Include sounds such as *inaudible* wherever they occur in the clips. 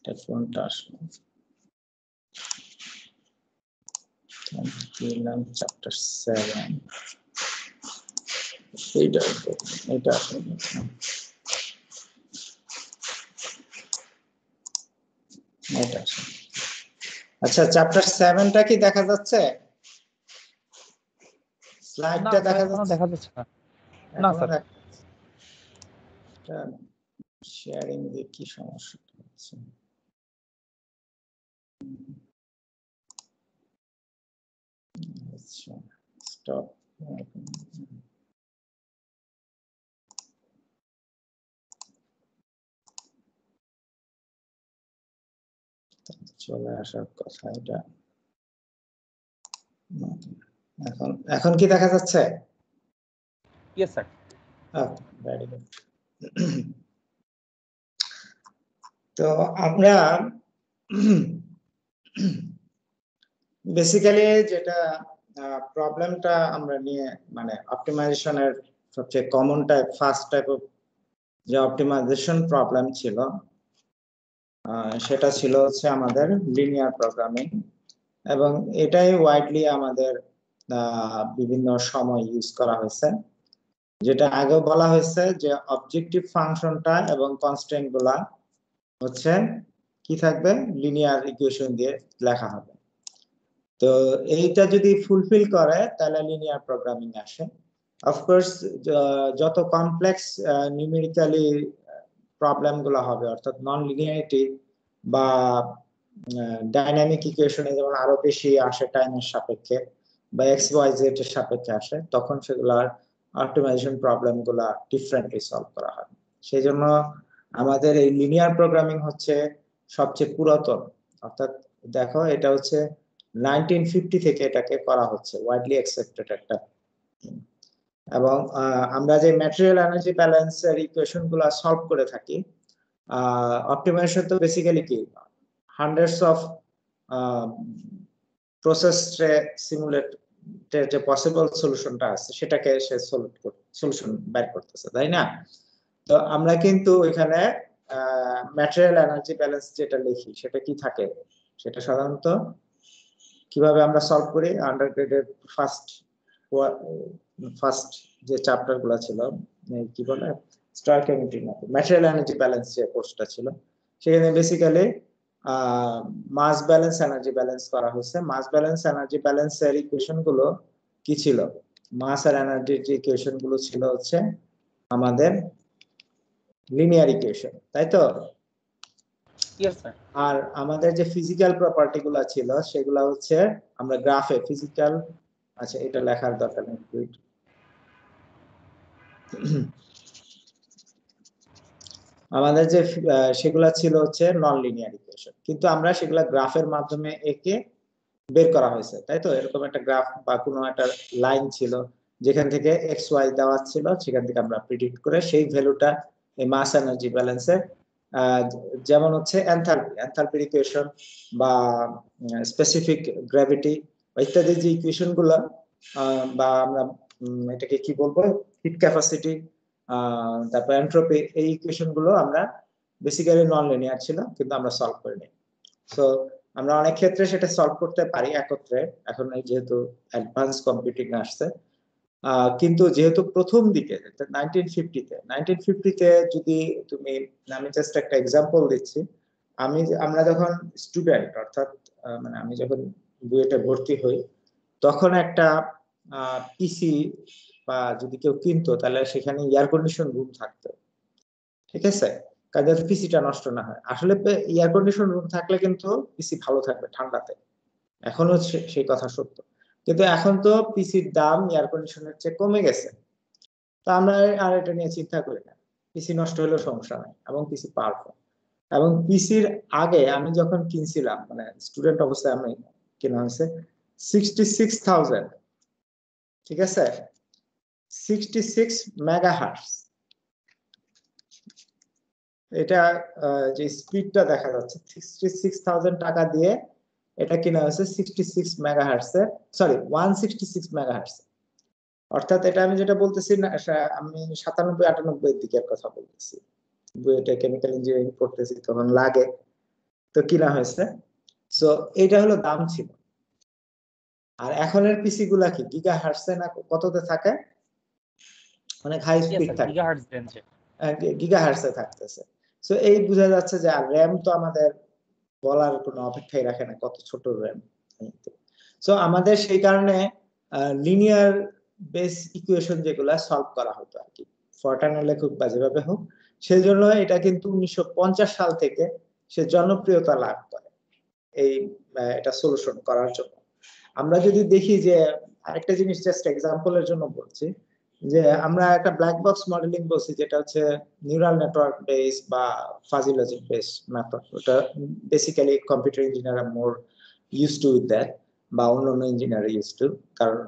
এটা কোনটা আসলে দিলাম চ্যাপ্টার সেভেন এইটা এটা আসলে এটা আচ্ছা চ্যাপ্টার সেভেনটা কি দেখা যাচ্ছে? স্লাইডটা দেখা যাচ্ছে? দেখা যাচ্ছে না। না, স্যার। শেয়ারিং দিয়ে কি সমস্যা? হচ্ছে আচ্ছা স্টপ চলে আসার কথা এটা। এখন এখন কি দেখা যাচ্ছে? ইয়েস স্যার ভেরি গুড তো আমরা *clears throat* বেসিক্যালি যেটা প্রবলেমটা আমরা নিয়ে মানে অপটিমাইজেশনের সবচেয়ে common type first type of যে অপটিমাইজেশন প্রবলেম ছিল সেটা ছিল হচ্ছে আমাদের লিনিয়ার প্রোগ্রামিং এবং এটাই ওয়াইডলি আমাদের বিভিন্ন সময় ইউজ করা হয়েছে। যেটা আগেও বলা হয়েছে যে অবজেক্টিভ ফাংশনটা এবং কনস্ট্যান্টগুলা হচ্ছে কি থাকবে? লিনিয়ার ইকুয়েশন দিয়ে লেখা হবে। তো এইটা যদি ফুলফিল করে, তাহলে লিনিয়ার প্রোগ্রামিং আসে। অফকোর্স যত কমপ্লেক্স নিউমেরিক্যালি প্রবলেমগুলো হবে, অর্থাৎ নন লিনিয়ারিটি বা ডাইনামিক ইকুয়েশনে যেমন আরও বেশি আসে টাইমের সাপেক্ষে বা এক্স ওয়াই জেড এর সাপেক্ষে আসে, তখন সেগুলার অপটিমাইজেশন প্রবলেমগুলা ডিফারেন্টলি সলভ করা হয় সেই জন্য আমাদের এই লিনিয়ার প্রোগ্রামিং হচ্ছে সবচেয়ে পুরাতন। অর্থাৎ দেখো এটা হচ্ছে নাইনটিন ফিফটি থেকে এটাকে করা হচ্ছে ওয়াইডলি অ্যাকসেপ্টেড একটা। এবং আমরা যে ম্যাটেরিয়াল এনার্জি ব্যালেন্সের ইকুয়েশনগুলা সলভ করে থাকি অপটিমাইজেশন তো বেসিক্যালি কি? হান্ড্রেডস অফ প্রসেস সিমুলেট যে পসিবল সলিউশনটা আছে, সেটাকে সে সলিউশন বের করতেছে, তাই না? তো আমরা কিন্তু এখানে ম্যাটেরিয়াল এনার্জি ব্যালেন্স যেটা লিখি, সেটা কি থাকে? সেটা সাধারণত কীভাবে আমরা সলভ করি? আন্ডার গ্রেডের ফার্স্ট ফার্স্ট যে চ্যাপ্টারগুলো ছিল কি বলে? স্টার কেমিস্ট্রি না ম্যাটেরিয়াল এনার্জি ব্যালেন্স যে কোর্সটা ছিল, সেখানে basically mass balance energy balance করা হয়েছে। মাস ব্যালেন্স এনার্জি ব্যালেন্স এর ইকুয়েশনগুলো কি ছিল? মাস আর এনার্জির যে ইকুয়েশনগুলো ছিল হচ্ছে আমাদের লিনিয়ার ইকুয়েশন তাই তো? আর আমাদের যে ফিজিক্যাল প্রপার্টি গুলা ছিল সেগুলা হচ্ছে আমরা গ্রাফে ফিজিক্যাল আচ্ছা এটা লেখার দরকার নেই আমাদের যে সেগুলা ছিল হচ্ছে নন লিনিয়ার ইকুয়েশন কিন্তু আমরা সেগুলা গ্রাফের মাধ্যমে একে বের করা হয়েছে তাই তো? এরকম একটা গ্রাফ বা কোনো একটা লাইন ছিল যেখান থেকে এক্স ওয়াই দেওয়া ছিল সেখান থেকে আমরা প্রিডিক্ট করে সেই ভ্যালুটা এই মাস এনার্জি ব্যালেন্সে যেমন হচ্ছে এনথালপি এনথালপির ইকুয়েশন বা স্পেসিফিক গ্র্যাভিটি ইত্যাদি যে ইকুয়েশনগুলো বা আমরা এটাকে কি বলব? হিট ক্যাপাসিটি তারপর এন্ট্রপি এই ইকুয়েশনগুলো আমরা বেসিক্যালি নন লিনিয়ার ছিল, কিন্তু আমরা সলভ করিনি। সো আমরা অনেক ক্ষেত্রে সেটা সলভ করতে পারি একত্রে, এখন এই যেহেতু অ্যাডভান্স কম্পিউটিং আসছে কিন্তু যেহেতু প্রথম দিকে নাইনটিন ফিফটিতে নাইনটিন যদি তুমি, আমি জাস্ট একটা এক্সাম্পল দিচ্ছি। আমি আমরা যখন স্টুডেন্ট অর্থাৎ মানে আমি যখন বুয়েটে ভর্তি হই, তখন একটা পিসি বা যদি কেউ কিনতো, তাহলে সেখানে এয়ার কন্ডিশন রুম থাকতো। ঠিক আছে? কাজে পিসিটা নষ্ট না হয়। আসলে এয়ার কন্ডিশন রুম থাকলে কিন্তু পিসি ভালো থাকবে ঠান্ডাতে। এখনও সেই কথা সত্য। কিন্তু এখন তো পিসির দাম এয়ার কন্ডিশনের চেয়ে কমে গেছে। তো আমরা আর এটা নিয়ে চিন্তা করি না। পিসি নষ্ট হলেও সমস্যা নাই এবং পিসি পাওয়ারফুল এবং পিসির আগে আমি যখন কিনছিলাম মানে স্টুডেন্ট অবস্থায় আমি কেনা হয়েছে সিক্সটি সিক্স থাউজেন্ড ঠিক আছে? সিক্সটি সিক্স মেগা এটা যে স্পিডটা দেখা যাচ্ছে সিক্সটি সিক্স থাউজেন্ড টাকা দিয়ে এটা কিনা হয়েছে sixty six mega হার্টসের sorry one sixty six mega অর্থাৎ এটা আমি যেটা বলতেছি না আমি সাতানব্বই আটানব্বই দিকের কথা বলতেছি। বুয়েটে কেমিক্যাল ইঞ্জিনিয়ারিং পড়তেছি তখন লাগে। তো কিনা হয়েছে? সো এটা হলো দাম ছিল। আর এখনের পিসি গুলা কি গিগা হার্টসে না কততে থাকে? অনেক হাই স্পিড থাকে। গিগা হার্টসে থাকতেছে। সো এই বোঝা যাচ্ছে যে আর র্যাম তো আমাদের বলার কোনো অপেক্ষাই রাখে না, কত ছোট র্যাম সো আমাদের সেই কারণে লিনিয়ার বেস ইকুয়েশন যেগুলা সলভ করা হতো আর কি। ফরটানের লেখক বা যেভাবে হোক সেই জন্য এটা কিন্তু উনিশশো পঞ্চাশ সাল থেকে সে জনপ্রিয়তা লাভ করে এই এটা সলিউশন করার জন্য। আমরা যদি দেখি যে, আরেকটা জিনিস জাস্ট এক্সাম্পলের জন্য বলছি যে আমরা একটা ব্ল্যাক বক্স মডেলিং বলছি, যেটা হচ্ছে নিউরাল নেটওয়ার্ক বেস বা ফাজি লজিক বেস মেথড ওটা basically computer engineer more use to with that বা অন্য অন্য ইঞ্জিনিয়ার ইউজ টু কারণ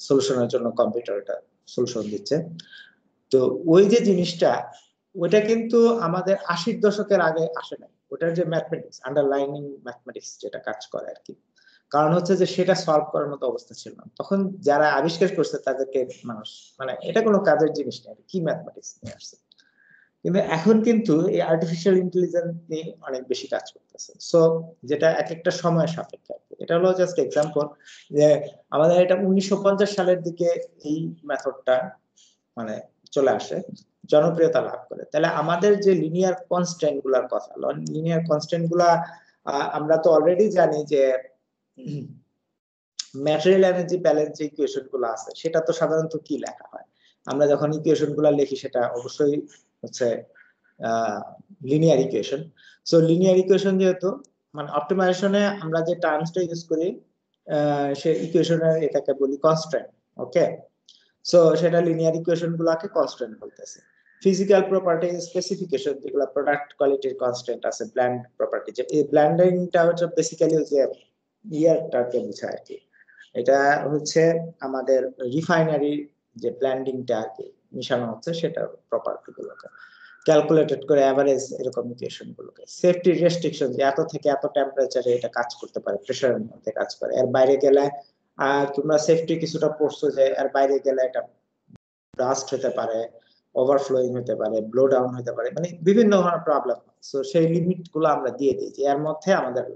সলিউশনের জন্য কম্পিউটার এটা সলিউশন দিচ্ছে। তো ওই যে জিনিসটা ওটা কিন্তু আমাদের আশির দশকের আগে আসে নাই। ওটার যে ম্যাথমেটিক্স আন্ডারলাইনিং ম্যাথমেটিক্স যেটা কাজ করে আর কি। কারণ হচ্ছে যে সেটা সলভ করার মতো অবস্থা ছিল না। তখন যারা আবিষ্কার করছে তাদেরকে মানুষ মানে এটা কোনো কাজের জিনিস নেই কি ম্যাথমেটিক্স নিয়ে আসছে? কিন্তু এখন কিন্তু এই আর্টিফিশিয়াল ইন্টেলিজেন্স নিয়ে অনেক বেশি কাজ করতেছে। সো যেটা এক একটা সময় সাপেক্ষ এটা হলো জাস্ট এক্সাম্পল যে আমাদের এটা উনিশশো পঞ্চাশ সালের দিকে এই মেথডটা মানে চলে আসে, জনপ্রিয়তা লাভ করে। তাহলে আমাদের যে লিনিয়ার কনস্ট্যান্টগুলার কথা লিনিয়ার কনস্ট্যান্টগুলা আমরা তো অলরেডি জানি যে ম্যাটেরিয়াল এনার্জি ব্যালেন্স যে ইকুয়েশনগুলো আছে, সেটা তো সাধারণত কি লেখা হয়? আমরা যখন ইকুয়েশনগুলা লিখি, সেটা অবশ্যই হচ্ছে linear equation so linear equation যেহেতু মানে অপটিমাইজেশনে আমরা যে টার্মসটা ইউজ করি সে ইকুয়েশনের এটাকে বলি কনস্ট্যান্ট ওকে সো সেটা লিনিয়ার ইকুয়েশন গুলাকে কনস্ট্যান্ট বলতেছে। ফিজিক্যাল প্রপার্টি স্পেসিফিকেশন যেগুলো প্রোডাক্ট কোয়ালিটির কনস্ট্যান্ট আছে ব্ল্যান্ড প্রপার্টি যে এই ব্ল্যান্ডিংটা হচ্ছে বেসিক্যালি যে ইয়ারটাকে বোঝায় আর কি এটা হচ্ছে আমাদের রিফাইনারি যে ব্ল্যান্ডিংটা আর কি মিশানো হচ্ছে সেটার প্রপার্টি গুলোকে ক্যালকুলেটেড করে অ্যাভারেজ এরকম ইকুয়েশন গুলোকে সেফটি রেস্ট্রিকশন যে এত থেকে এত টেম্পারেচারে এটা কাজ করতে পারে প্রেশারের মধ্যে কাজ করে। এর বাইরে গেলে, আর তোমরা সেফটি কিছুটা পড়ছো যে, এর বাইরে গেলে এটা ব্রাস্ট হতে পারে ওভারফ্লোয়িং হতে পারে ব্লো ডাউন হতে পারে মানে বিভিন্ন ধরনের প্রবলেম সো সেই লিমিটগুলো আমরা দিয়ে যে, এর মধ্যে আমাদের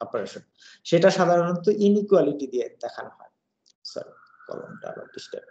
অপারেশন সেটা সাধারণত ইনইকুয়ালিটি দিয়ে দেখানো হয়। সরি কলমটা আবার ডিস্টার্ব